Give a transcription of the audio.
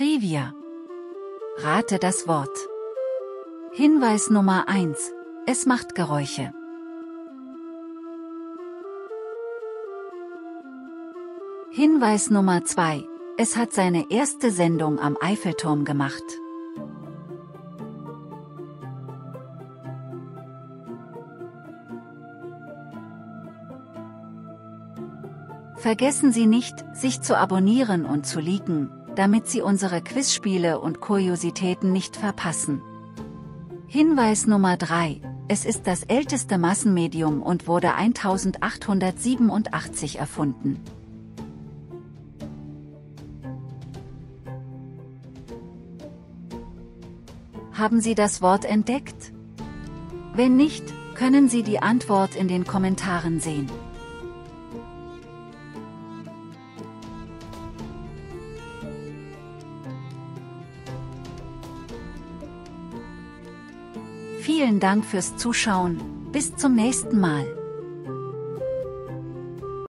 Trivia. Rate das Wort. Hinweis Nummer 1. Es macht Geräusche. Hinweis Nummer 2. Es hat seine erste Sendung am Eiffelturm gemacht. Vergessen Sie nicht, sich zu abonnieren und zu liken, damit Sie unsere Quizspiele und Kuriositäten nicht verpassen. Hinweis Nummer 3. Es ist das älteste Massenmedium und wurde 1887 erfunden. Haben Sie das Wort entdeckt? Wenn nicht, können Sie die Antwort in den Kommentaren sehen. Vielen Dank fürs Zuschauen, bis zum nächsten Mal.